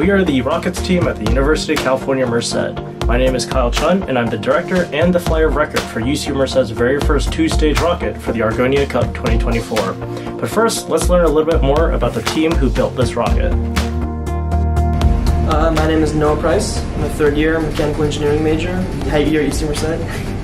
We are the Rockets team at the University of California, Merced. My name is Kyle Chun, and I'm the director and the flyer of record for UC Merced's very first two-stage rocket for the Argonia Cup 2024. But first, let's learn a little bit more about the team who built this rocket. Uh, my name is Noah Price. I'm a third year mechanical engineering major here at UC Merced.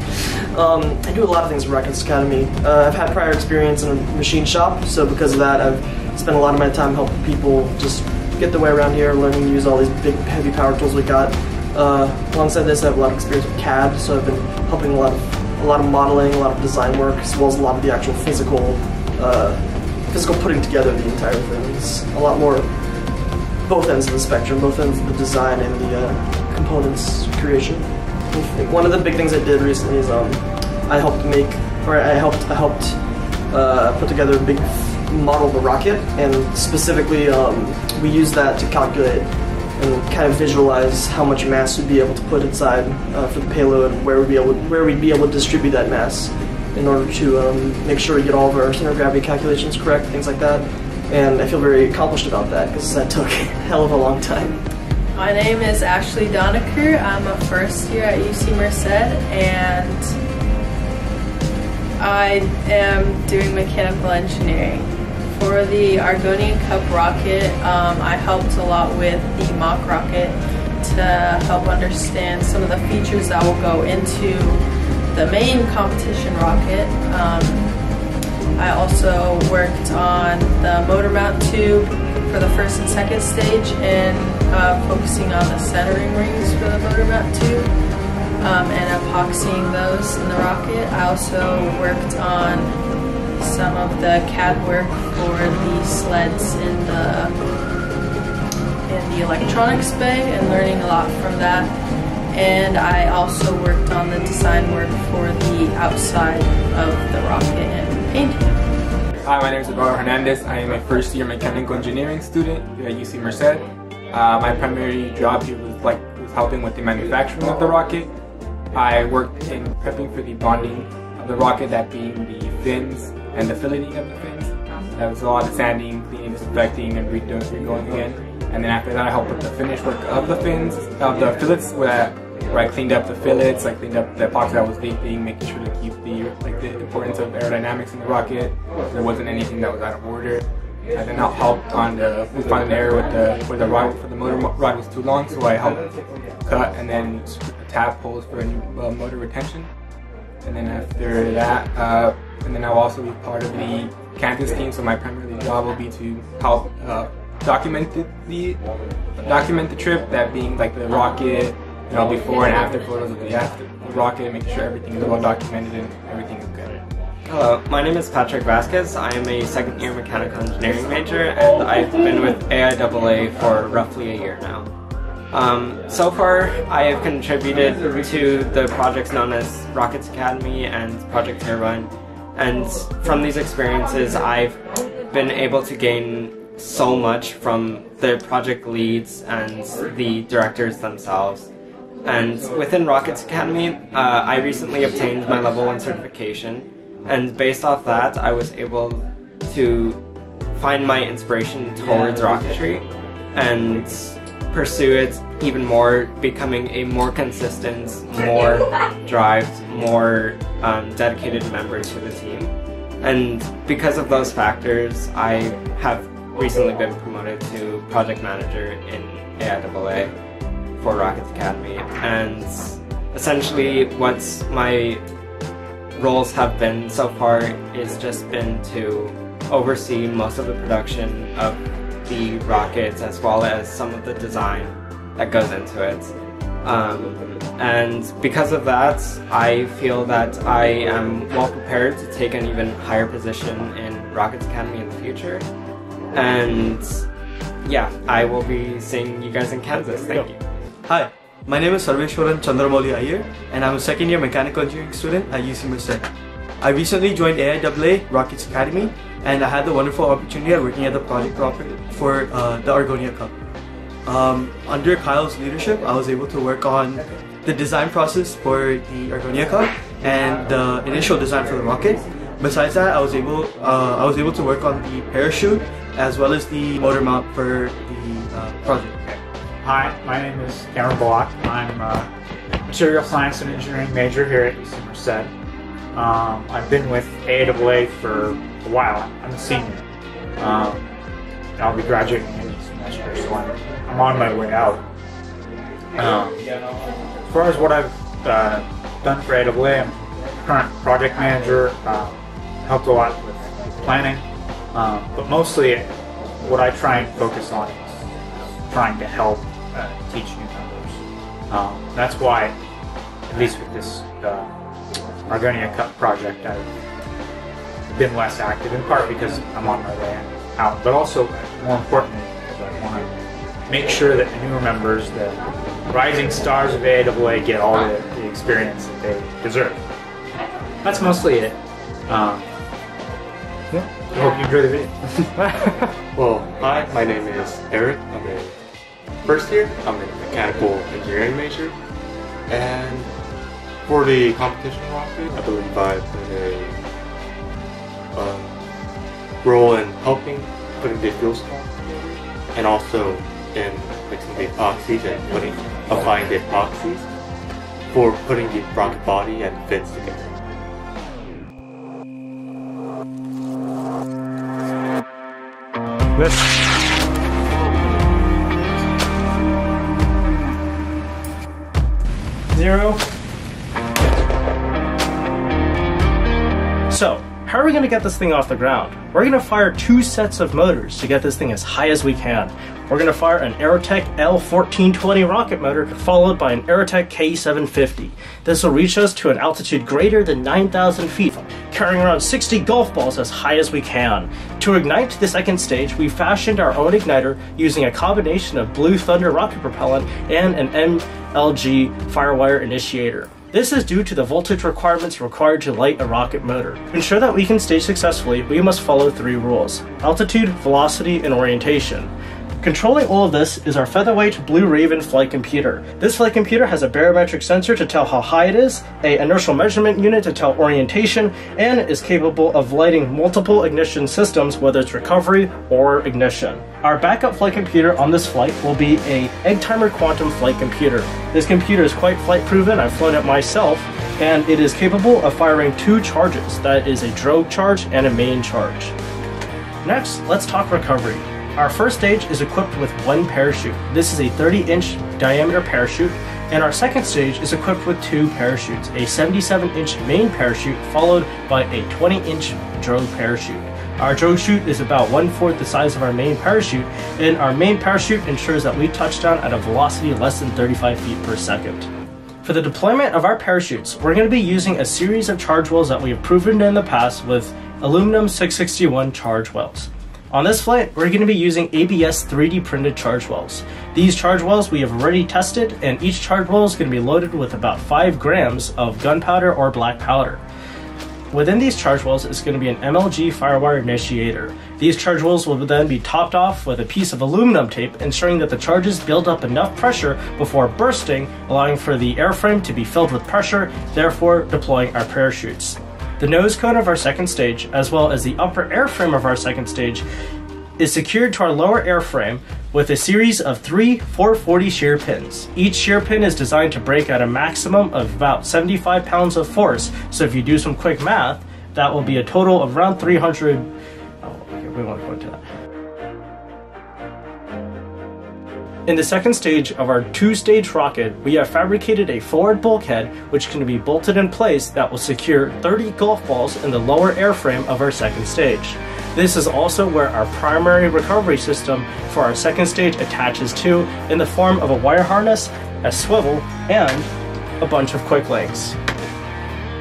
Um, I do a lot of things at Rockets Academy. Uh, I've had prior experience in a machine shop, so because of that, I've spent a lot of my time helping people just get the way around here, learning to use all these big, heavy power tools we got. Uh, alongside this, I have a lot of experience with CAD, so I've been helping a lot of a lot of modeling, a lot of design work, as well as a lot of the actual physical uh, physical putting together the entire thing. It's a lot more both ends of the spectrum, both ends of the design and the uh, components creation. One of the big things I did recently is um, I helped make, or I helped, I helped uh, put together a big model the rocket, and specifically um, we use that to calculate and kind of visualize how much mass we'd be able to put inside uh, for the payload, where we'd be able, where we'd be able to distribute that mass in order to um, make sure we get all of our center of gravity calculations correct, things like that. And I feel very accomplished about that because that took a hell of a long time. My name is Ashley Donaker. I'm a first year at UC Merced and I am doing mechanical engineering. For the Argonia Cup rocket, um, I helped a lot with the mock rocket to help understand some of the features that will go into the main competition rocket. Um, I also worked on the motor mount tube for the first and second stage and uh, focusing on the centering rings for the motor mount tube um, and epoxying those in the rocket. I also worked on some of the CAD work for the sleds in the in the electronics bay and learning a lot from that. And I also worked on the design work for the outside of the rocket and painting Hi, my name is Eduardo Hernandez. I am a first year mechanical engineering student at UC Merced. Uh, my primary job here was like was helping with the manufacturing of the rocket. I worked in prepping for the bonding of the rocket, that being the fins and the filleting of the fins. That was a lot of sanding, cleaning, disinfecting, and redoing, regoing again. And then after that, I helped with the finish work of the fins, of the fillets, where where I cleaned up the fillets, I cleaned up the epoxy that was leaking, making sure to keep the like the importance of aerodynamics in the rocket. There wasn't anything that was out of order. I then I helped on the we found an error with the where the rod for the motor rod was too long, so I helped cut and then tab holes for a new uh, motor retention. And then after that, uh, and then I'll also be part of the campus team. So my primary job will be to help uh, document the, document the trip, that being like the rocket, you know, before and after photos of the, after the rocket, making sure everything is well documented and everything is good. Hello, my name is Patrick Vasquez. I am a second year mechanical engineering major and I've been with AIAA for roughly a year now. Um, so far, I have contributed to the projects known as Rockets Academy and Project Turbine, and from these experiences, I've been able to gain so much from the project leads and the directors themselves. And within Rockets Academy, uh, I recently obtained my level 1 certification, and based off that, I was able to find my inspiration towards rocketry. And pursue it even more, becoming a more consistent, more drive, more um, dedicated member to the team. And because of those factors, I have recently been promoted to project manager in AIAA for Rockets Academy, and essentially what my roles have been so far is just been to oversee most of the production of the rockets as well as some of the design that goes into it. Um, and because of that, I feel that I am well prepared to take an even higher position in Rockets Academy in the future. And yeah, I will be seeing you guys in Kansas. Thank you. Hi, my name is Sarveshwaran Chandramouli Iyer, and I'm a second year mechanical engineering student at UC Merced. I recently joined AIAA Rockets Academy, and I had the wonderful opportunity of working at the project for uh, the Argonia Cup. Um, under Kyle's leadership, I was able to work on the design process for the Argonia Cup and the initial design for the rocket. Besides that, I was able uh, I was able to work on the parachute as well as the motor mount for the uh, project. Hi, my name is Cameron Block. I'm a material science and engineering major here at UC Merced. Um, I've been with AAA for a while. I'm a senior. Um, I'll be graduating any semester, so I'm, I'm on my way out. Um, as far as what I've uh, done for AAA, I'm current project manager. Uh, helped a lot with, planning, um, but mostly what I try and focus on is trying to help uh, teach new members. Um, that's why, at least with this uh, Argonia Cup project, I've been less active, in part because I'm on my way out, but also, more importantly, I want to make sure that the newer members, the rising stars of AAA, get all the, the experience that they deserve. That's mostly it. Um, yeah, I hope you enjoy the video. Well, hi, my name is Eric. I'm a first year. I'm a mechanical engineering major. And for the competition rocket, I believe I played a um, role in helping putting the fuel cell and also in mixing the epoxies and putting applying the epoxies for putting the rocket body and fins together. This. Zero. So, how are we going to get this thing off the ground? We're going to fire two sets of motors to get this thing as high as we can. We're going to fire an Aerotech L1420 rocket motor followed by an Aerotech K750. This will reach us to an altitude greater than 9,000 feet, carrying around 60 golf balls as high as we can. To ignite the second stage, we fashioned our own igniter using a combination of Blue Thunder rocket propellant and an MJG Firewire initiator. This is due to the voltage requirements required to light a rocket motor. To ensure that we can stage successfully, we must follow three rules altitude, velocity, and orientation. Controlling all of this is our featherweight Blue Raven flight computer. This flight computer has a barometric sensor to tell how high it is, a inertial measurement unit to tell orientation, and is capable of lighting multiple ignition systems, whether it's recovery or ignition. Our backup flight computer on this flight will be a Egg Timer Quantum flight computer. This computer is quite flight proven, I've flown it myself, and it is capable of firing two charges, that is a drogue charge and a main charge. Next, let's talk recovery. Our first stage is equipped with one parachute. This is a 30 inch diameter parachute, and our second stage is equipped with two parachutes a 77 inch main parachute, followed by a 20 inch drogue parachute. Our drogue chute is about one fourth the size of our main parachute, and our main parachute ensures that we touch down at a velocity less than 35 feet per second. For the deployment of our parachutes, we're going to be using a series of charge wells that we have proven in the past with aluminum 661 charge wells. On this flight, we're going to be using ABS 3D printed charge wells. These charge wells we have already tested, and each charge well is going to be loaded with about 5 grams of gunpowder or black powder. Within these charge wells is going to be an MJG firewire initiator. These charge wells will then be topped off with a piece of aluminum tape, ensuring that the charges build up enough pressure before bursting, allowing for the airframe to be filled with pressure, therefore deploying our parachutes. The nose cone of our second stage, as well as the upper airframe of our second stage, is secured to our lower airframe with a series of three 440 shear pins. Each shear pin is designed to break at a maximum of about 75 pounds of force. So if you do some quick math, that will be a total of around 300. Oh, okay, we won't go into that. In the second stage of our two-stage rocket, we have fabricated a forward bulkhead which can be bolted in place that will secure 30 golf balls in the lower airframe of our second stage. This is also where our primary recovery system for our second stage attaches to in the form of a wire harness, a swivel, and a bunch of quick links.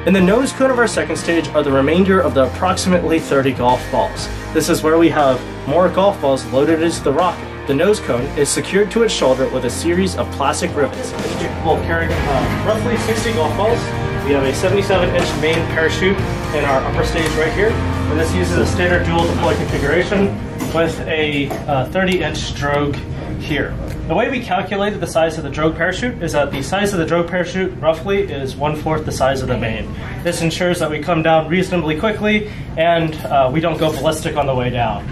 In the nose cone of our second stage are the remainder of the approximately 30 golf balls. This is where we have more golf balls loaded into the rocket. The nose cone is secured to its shoulder with a series of plastic rivets, capable of carrying uh, roughly 60 golf balls. We have a 77 inch main parachute in our upper stage right here, and this uses a standard dual deploy configuration with a 30 uh, drogue here. The way we calculated the size of the drogue parachute is that the size of the drogue parachute roughly is one fourth the size of the main. This ensures that we come down reasonably quickly and uh, we don't go ballistic on the way down.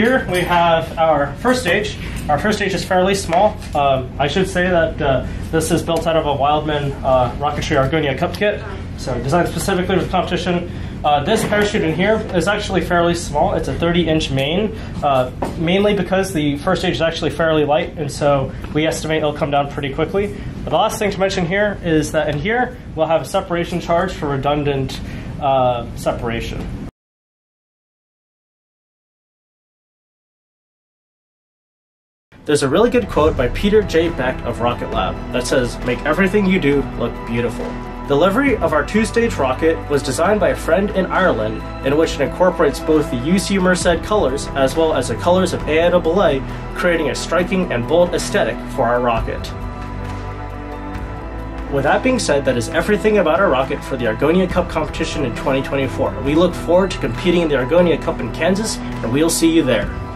Here we have our first stage. our first stage is fairly small. Um, I should say that uh, this is built out of a Wildman uh, Rocketry Argonia Cup kit, so designed specifically for the competition. Uh, this parachute in here is actually fairly small. It's a 30 inch main, uh, mainly because the first stage is actually fairly light, and so we estimate it'll come down pretty quickly. But the last thing to mention here is that in here we'll have a separation charge for redundant uh, separation. There's a really good quote by Peter J. Beck of Rocket Lab that says, Make everything you do look beautiful. The livery of our two stage rocket was designed by a friend in Ireland, in which it incorporates both the UC Merced colors as well as the colors of AIAA, creating a striking and bold aesthetic for our rocket. With that being said, that is everything about our rocket for the Argonia Cup competition in 2024. We look forward to competing in the Argonia Cup in Kansas, and we'll see you there.